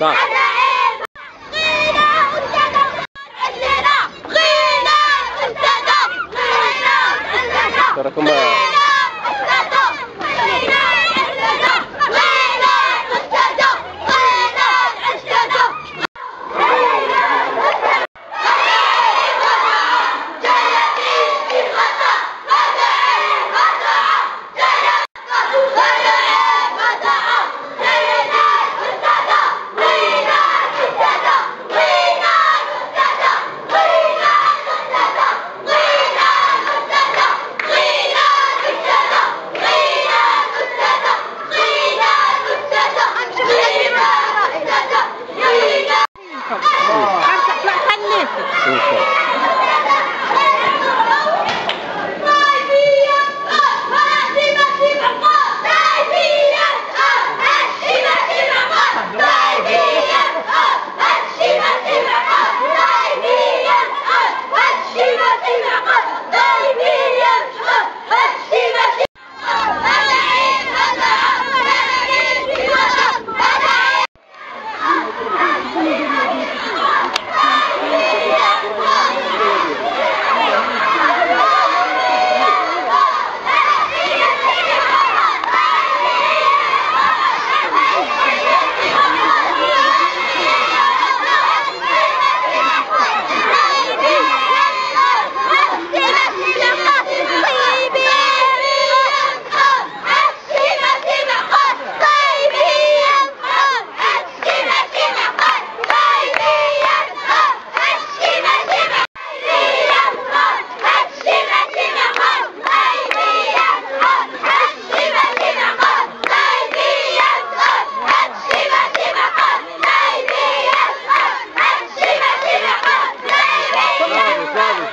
صح تراكم إن شاء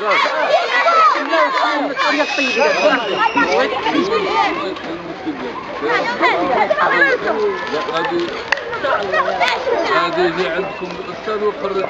الله هذه عندكم الأستاذ وقررت